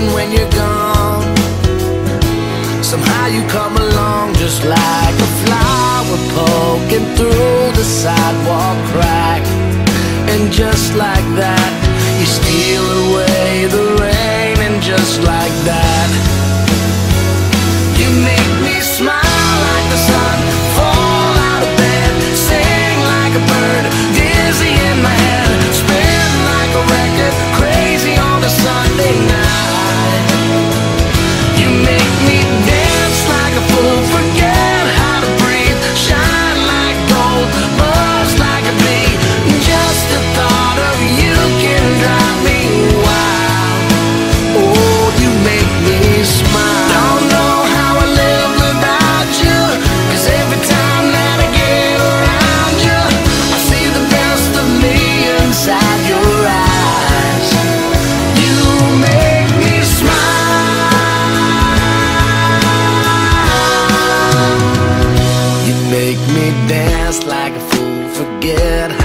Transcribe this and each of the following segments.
even when you're gone. Somehow you come along just like a flower poking through the sidewalk crack. And just like that, you steal me dance like a fool, forget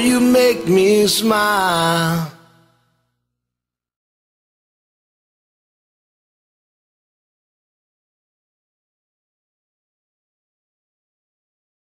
you make me smile.